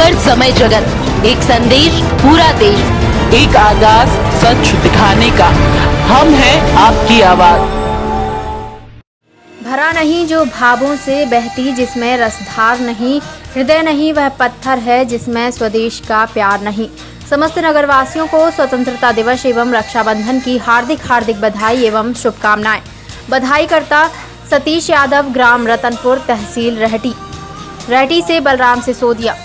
खबर समय जगत, एक संदेश, पूरा देश, एक आगाज़ सच दिखाने का। हम हैं आपकी आवाज़। भरा नहीं जो भावों से बहती, जिसमें रसधार नहीं, हृदय नहीं, वह पत्थर है, जिसमें स्वदेश का प्यार नहीं। समस्त नगरवासियों को स्वतंत्रता दिवस एवं रक्षाबंधन की हार्दिक हार्दिक बधाई एवं शुभकामनाएँ। बधाई करता सतीश यादव, ग्राम रतनपुर तहसील रहटी। रहटी से बलराम सिसोदिया।